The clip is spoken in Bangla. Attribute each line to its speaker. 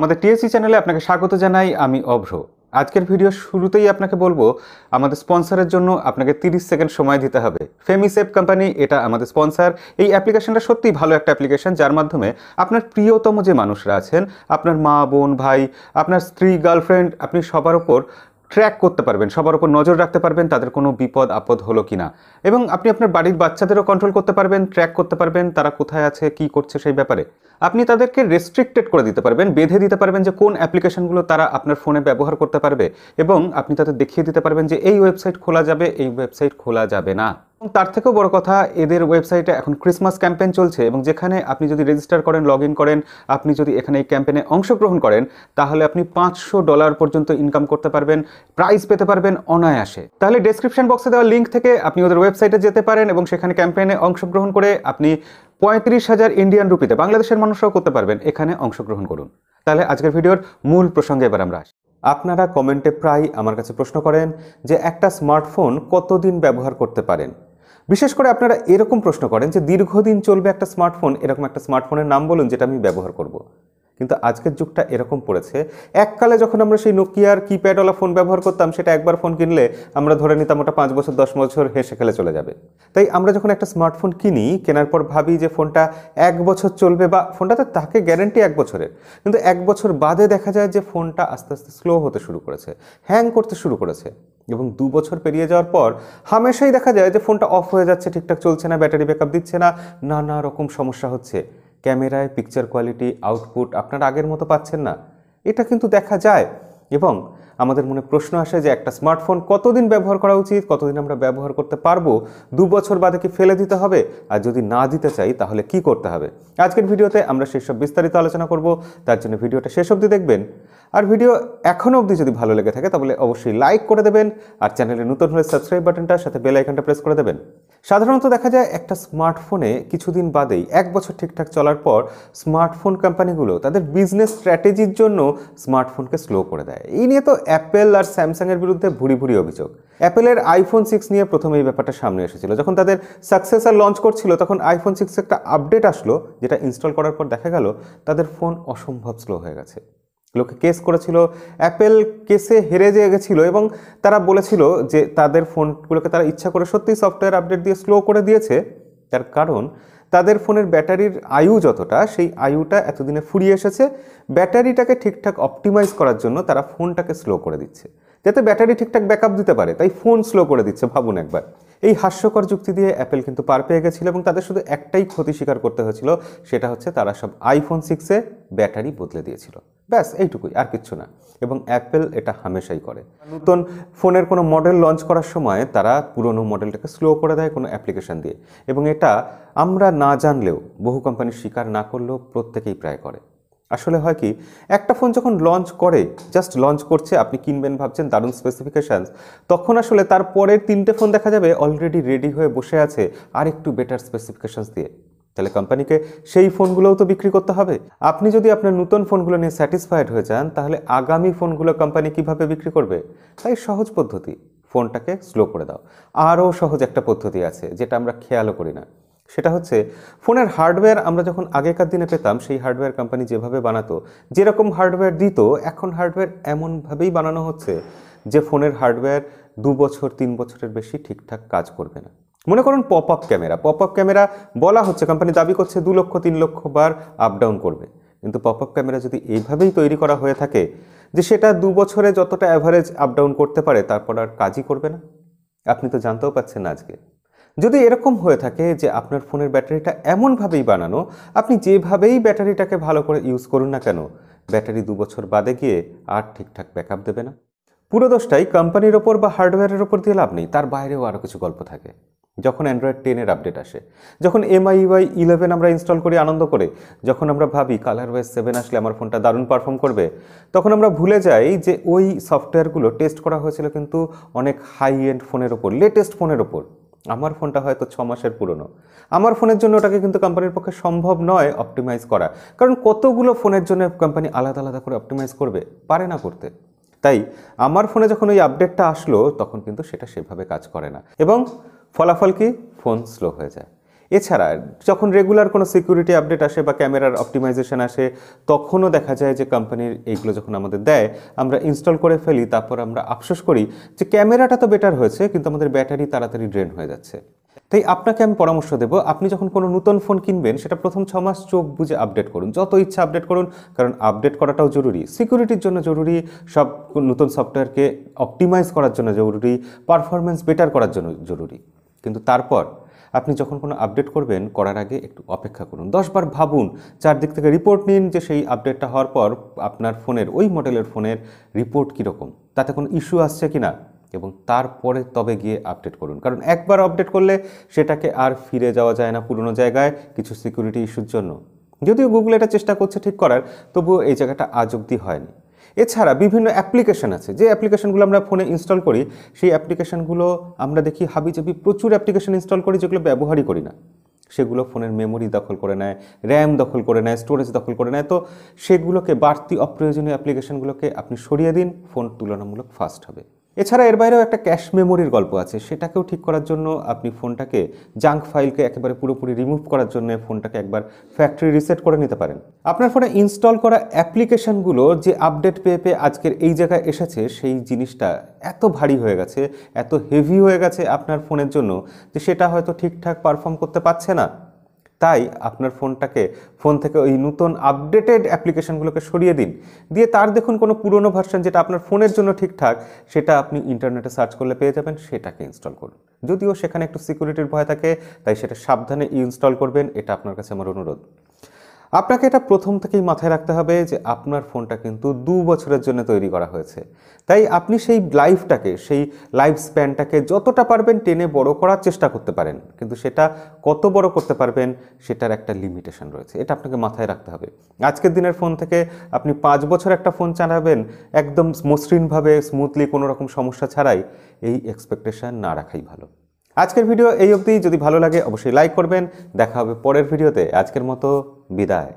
Speaker 1: আমাদের টিএসসি চ্যানেলে আপনাকে স্বাগত জানাই, আমি অভ্র। আজকের ভিডিও শুরুতেই আপনাকে বলব, আমাদের স্পন্সরের জন্য আপনাকে 30 সেকেন্ড সময় দিতে হবে। ফেমিসেভ কোম্পানি এটা আমাদের স্পন্সর। এই অ্যাপ্লিকেশনটা সত্যিই ভালো একটা অ্যাপ্লিকেশন, যার মাধ্যমে আপনার প্রিয়তম যে মানুষরা আছেন, আপনার মা, বোন, ভাই, আপনার স্ত্রী গার্লফ্রেন্ড আপনি সবার ওপর ট্র্যাক করতে পারবেন, সবার উপর নজর রাখতে পারবেন তাদের কোনো বিপদ, আপদ হলো কি না এবং আপনি আপনার বাড়ির বাচ্চাদেরও কন্ট্রোল করতে পারবেন ট্র্যাক করতে পারবেন, তারা কোথায় আছে, কি করছে সেই ব্যাপারে। আপনি তাদেরকে রেস্ট্রিক্টেড করে দিতে পারবেন, বেঁধে দিতে পারবেন যে কোন অ্যাপ্লিকেশনগুলো তারা আপনার ফোনে ব্যবহার করতে পারবে এবং আপনি তাদের দেখিয়ে দিতে পারবেন যে এই ওয়েবসাইট খোলা যাবে, এই ওয়েবসাইট খোলা যাবে না। তার থেকেও বড় কথা, এদের ওয়েবসাইটে এখন ক্রিসমাস ক্যাম্পেইন চলছে এবং যেখানে আপনি যদি রেজিস্টার করেন লগ করেন, আপনি যদি এখানে এই ক্যাম্পেইনে অংশগ্রহণ করেন, তাহলে আপনি পাঁচশো ডলার পর্যন্ত ইনকাম করতে পারবেন প্রাইজ পেতে পারবেন অনায়াসে। তাহলে ডেসক্রিপশন বক্সে দেওয়া লিঙ্ক থেকে আপনি ওদের ওয়েবসাইটে যেতে পারেন এবং সেখানে ক্যাম্পেইনে অংশগ্রহণ করে আপনি পঁয়ত্রিশ হাজার ইন্ডিয়ান রুপিতে বাংলাদেশের মানুষরাও করতে পারবেন, এখানে অংশগ্রহণ করুন। তাহলে আজকের ভিডিওর মূল প্রসঙ্গে এবার আমরা আসি। আপনারা কমেন্টে প্রায় আমার কাছে প্রশ্ন করেন যে, একটা স্মার্টফোন কতদিন ব্যবহার করতে পারেন? বিশেষ করে আপনারা এরকম প্রশ্ন করেন যে দীর্ঘদিন চলবে একটা স্মার্টফোন, এরকম একটা স্মার্টফোনের নাম বলুন যেটা আমি ব্যবহার করব। কিন্তু আজকের যুগটা এরকম পড়েছে, এককালে যখন আমরা সেই নোকিয়ার কিপ্যাডওয়ালা ফোন ব্যবহার করতাম, সেটা একবার ফোন কিনলে আমরা ধরে নিতাম ওটা পাঁচ বছর, দশ বছর হেসে খেলে চলে যাবে তাই আমরা যখন একটা স্মার্টফোন কিনি, কেনার পর ভাবি যে ফোনটা এক বছর চলবে বা ফোনটাতে তাকে গ্যারেন্টি এক বছরের, কিন্তু এক বছর বাদে দেখা যায় যে ফোনটা আস্তে আস্তে স্লো হতে শুরু করেছে হ্যাং করতে শুরু করেছে এবং দু বছর পেরিয়ে যাওয়ার পর হামেশাই দেখা যায় যে ফোনটা অফ হয়ে যাচ্ছে, ঠিকঠাক চলছে না, ব্যাটারি ব্যাকআপ দিচ্ছে না, নানা রকম সমস্যা হচ্ছে। ক্যামেরায় পিকচার কোয়ালিটি আউটপুট আপনারা আগের মতো পাচ্ছেন না। এটা কিন্তু দেখা যায়। এবং আমাদের মনে প্রশ্ন আসে যে একটা স্মার্টফোন কতদিন ব্যবহার করা উচিত, কতদিন আমরা ব্যবহার করতে পারব, দু বছর বাদে কি ফেলে দিতে হবে? আর যদি না দিতে চাই, তাহলে কি করতে হবে? আজকের ভিডিওতে আমরা সেই সব বিস্তারিত আলোচনা করব, তার জন্য ভিডিওটা শেষ অবধি দেখবেন। আর ভিডিও এখনও অবধি যদি ভালো লেগে থাকে, তাহলে অবশ্যই লাইক করে দেবেন, আর চ্যানেলে নতুন হলে সাবস্ক্রাইব বাটনটার সাথে বেল আইকনটা প্রেস করে দেবেন। সাধারণত দেখা যায় একটা স্মার্টফোনে কিছুদিন বাদেই, এক বছর ঠিকঠাক চলার পর স্মার্টফোন কোম্পানিগুলো তাদের বিজনেস স্ট্র্যাটেজির জন্য স্মার্টফোনকে স্লো করে দেয়। এই নিয়ে তো অ্যাপেল আর স্যামসাংয়ের বিরুদ্ধে ভুরি ভুরি অভিযোগ। অ্যাপেলের আইফোন সিক্স নিয়ে প্রথমে এই ব্যাপারটা সামনে এসেছিল। যখন তাদের সাকসেসার লঞ্চ করছিল, তখন আইফোন সিক্স একটা আপডেট আসলো, যেটা ইনস্টল করার পর দেখা গেল তাদের ফোন অসম্ভব স্লো হয়ে গেছে। লোকে কেস করেছিল, অ্যাপেল কেসে হেরে যেয়ে গেছিল এবং তারা বলেছিল যে তাদের ফোনগুলোকে তারা ইচ্ছা করে সত্যিই সফটওয়্যার আপডেট দিয়ে স্লো করে দিয়েছে। তার কারণ তাদের ফোনের ব্যাটারির আয়ু যতটা, সেই আয়ুটা এতদিনে ফুরিয়ে এসেছে। ব্যাটারিটাকে ঠিকঠাক অপটিমাইজ করার জন্য তারা ফোনটাকে স্লো করে দিচ্ছে। যাতে ব্যাটারি ঠিকঠাক ব্যাকআপ দিতে পারে, তাই ফোন স্লো করে দিচ্ছে, ভাবুন একবার। এই হাস্যকর যুক্তি দিয়ে অ্যাপেল কিন্তু পার পেয়ে গেছিল এবং তাদের শুধু একটাই ক্ষতি স্বীকার করতে হয়েছিল, সেটা হচ্ছে তারা সব আইফোন সিক্সে ব্যাটারি বদলে দিয়েছিল। ব্যাস, এইটুকুই, আর কিচ্ছু না। এবং অ্যাপেল এটা হামেশাই করে। নতুন ফোনের কোনো মডেল লঞ্চ করার সময় তারা পুরনো মডেলটাকে স্লো করে দেয় কোনো অ্যাপ্লিকেশন দিয়ে। এবং এটা আমরা না জানলেও, বহু কোম্পানি স্বীকার না করলেও প্রত্যেকেই প্রায় করে। আসলে হয় কি, একটা ফোন যখন লঞ্চ করে জাস্ট লঞ্চ করছে, আপনি কিনবেন ভাবছেন, দারুণ স্পেসিফিকেশানস তখন আসলে তার পরের তিনটে ফোন দেখা যাবে অলরেডি রেডি হয়ে বসে আছে আর একটু বেটার স্পেসিফিকেশানস দিয়ে। তাহলে কোম্পানিকে সেই ফোনগুলোও তো বিক্রি করতে হবে। আপনি যদি আপনার নতুন ফোনগুলো নিয়ে স্যাটিসফাইড হয়ে যান, তাহলে আগামী ফোনগুলো কোম্পানি কীভাবে বিক্রি করবে? তাই সহজ পদ্ধতি। ফোনটাকে স্লো করে দাও। আরও সহজ একটা পদ্ধতি আছে, যেটা আমরা খেয়ালও করি না। সেটা হচ্ছে ফোনের হার্ডওয়্যার আমরা যখন আগেকার দিনে পেতাম, সেই হার্ডওয়্যার কোম্পানি যেভাবে বানাতো, যেরকম হার্ডওয়্যার দিত, এখন হার্ডওয়্যার এমনভাবেই বানানো হচ্ছে, যে ফোনের হার্ডওয়্যার দু বছর, তিন বছরের বেশি ঠিকঠাক কাজ করবে না। মনে করুন pop up camera pop up camera বলা হচ্ছে কোম্পানি দাবি করছে দু লক্ষ, তিন লক্ষ বার আপ ডাউন করবে। কিন্তু পপ আপ ক্যামেরা যদি এইভাবেই তৈরি করা হয়ে থাকে যে সেটা দু বছরে যতটা অ্যাভারেজ আপ ডাউন করতে পারে, তারপর আর কাজই করবে না। আপনি তো জানতেও পাচ্ছেন আজকে। যদি এরকম হয়ে থাকে যে আপনার ফোনের ব্যাটারিটা এমনভাবেই বানানো, আপনি যেভাবেই ব্যাটারিটাকে ভালো করে ইউজ করুন না কেন, ব্যাটারি দু বছর বাদে গিয়ে আর ঠিকঠাক ব্যাকআপ দেবে না। পুরো দোষটাই কোম্পানির ওপর বা হার্ডওয়্যারের ওপর দিয়ে লাভ নেই, তার বাইরেও আরও কিছু গল্প থাকে। যখন অ্যান্ড্রয়েড টেনের আপডেট আসে, যখন এমআইওয়াই ইলেভেন আমরা ইনস্টল করি আনন্দ করে, যখন আমরা ভাবি কালার ওয়াইজ সেভেন আসলে আমার ফোনটা দারুণ পারফর্ম করবে, তখন আমরা ভুলে যাই যে ওই সফটওয়্যারগুলো টেস্ট করা হয়েছিল কিন্তু অনেক হাই এন্ড ফোনের ওপর লেটেস্ট ফোনের ওপর আমার ফোনটা হয়তো ছ মাসের পুরনো। আমার ফোনের জন্য ওটাকে কিন্তু কোম্পানির পক্ষে সম্ভব নয় অপটিমাইজ করা, কারণ কতগুলো ফোনের জন্য কোম্পানি আলাদা আলাদা করে অপটিমাইজ করবে? পারে না করতে। তাই আমার ফোনে যখন ওই আপডেটটা আসলো, তখন কিন্তু সেটা সেভাবে কাজ করে না। এবং ফলাফল কি? ফোন স্লো হয়ে যায়। এছাড়া যখন রেগুলার কোনো সিকিউরিটি আপডেট আসে বা ক্যামেরার অপটিমাইজেশন আসে, তখনও দেখা যায় যে কোম্পানির এইগুলো যখন আমাদের দেয়, আমরা ইনস্টল করে ফেলি, তারপর আমরা আফসোস করি যে ক্যামেরাটা তো বেটার হয়েছে, কিন্তু আমাদের ব্যাটারি তাড়াতাড়ি ড্রেন হয়ে যাচ্ছে। তাই আপনাকে আমি পরামর্শ দেব, আপনি যখন কোনো নতুন ফোন কিনবেন, সেটা প্রথম ছ মাস চোখ বুঝে আপডেট করুন। যত ইচ্ছা আপডেট করুন, কারণ আপডেট করাটাও জরুরি। সিকিউরিটির জন্য জরুরি, সব নতুন সফটওয়্যারকে অপটিমাইজ করার জন্য জরুরি পারফরমেন্স বেটার করার জন্য জরুরি। কিন্তু তারপর আপনি যখন কোনো আপডেট করবেন, করার আগে একটু অপেক্ষা করুন। দশবার ভাবুন, চারদিক থেকে রিপোর্ট নিন যে সেই আপডেটটা হওয়ার পর আপনার ফোনের, ওই মডেলের ফোনের রিপোর্ট কীরকম, তাতে কোনো ইস্যু আসছে কি না এবং তারপরে তবে গিয়ে আপডেট করুন। কারণ একবার আপডেট করলে সেটাকে আর ফিরে যাওয়া যায় না পুরনো জায়গায় কিছু সিকিউরিটি ইস্যুর জন্য। যদিও গুগল এটা চেষ্টা করছে ঠিক করার, তবুও এই জায়গাটা আজ অব্দি হয়নি। এছাড়া বিভিন্ন অ্যাপ্লিকেশান আছে। যে অ্যাপ্লিকেশানগুলো আমরা ফোনে ইনস্টল করি, সেই অ্যাপ্লিকেশানগুলো আমরা দেখি হাবিজাবি প্রচুর অ্যাপ্লিকেশান ইনস্টল করি যেগুলো ব্যবহারই করি না। সেগুলো ফোনের মেমোরি দখল করে নেয় র্যাম দখল করে নেয় স্টোরেজ দখল করে নেয়। তো সেগুলোকে বাড়তি অপ্রয়োজনীয় অ্যাপ্লিকেশানগুলোকে আপনি সরিয়ে দিন, ফোন তুলনামূলক ফাস্ট হবে। এছাড়া এর বাইরেও একটা ক্যাশ মেমোরির গল্প আছে। সেটাকেও ঠিক করার জন্য আপনি ফোনটাকে জাঙ্ক ফাইলকে একেবারে পুরোপুরি রিমুভ করার জন্য ফোনটাকে একবার ফ্যাক্টরি রিসেট করে নিতে পারেন। আপনার ফোনে ইনস্টল করা অ্যাপ্লিকেশনগুলো যে আপডেট পেয়ে পেয়ে আজকের এই জায়গায় এসেছে, সেই জিনিসটা এত ভারী হয়ে গেছে, এত হেভি হয়ে গেছে আপনার ফোনের জন্য যে সেটা হয়তো ঠিকঠাক পারফর্ম করতে পারছে না। তাই আপনার ফোনটাকে, ফোন থেকে ওই নতুন আপডেটেড অ্যাপ্লিকেশনগুলোকে সরিয়ে দিন। দিয়ে তার দেখুন কোনো পুরনো ভার্সন যেটা আপনার ফোনের জন্য ঠিকঠাক, সেটা আপনি ইন্টারনেটে সার্চ করলে পেয়ে যাবেন, সেটাকে ইনস্টল করুন। যদিও সেখানে একটু সিকিউরিটির ভয় থাকে, তাই সেটা সাবধানে ইনস্টল করবেন, এটা আপনার কাছে আমার অনুরোধ। আপনাকে এটা প্রথম থেকেই মাথায় রাখতে হবে যে আপনার ফোনটা কিন্তু দু বছরের জন্য তৈরি করা হয়েছে। তাই আপনি সেই লাইফটাকে, সেই লাইফ স্প্যানটাকে যতটা পারবেন টেনে বড় করার চেষ্টা করতে পারেন। কিন্তু সেটা কত বড় করতে পারবেন সেটার একটা লিমিটেশন রয়েছে। এটা আপনাকে মাথায় রাখতে হবে। আজকের দিনের ফোন থেকে আপনি পাঁচ বছর একটা ফোন চালাবেন, একদম মসৃণভাবে স্মুথলি কোনো রকম সমস্যা ছাড়াই এই এক্সপেকটেশন না রাখাই ভালো। আজকের ভিডিও এই অবধি। যদি ভালো লাগে, অবশ্যই লাইক করবেন। দেখা হবে পরের ভিডিওতে। আজকের মতো বিদায়।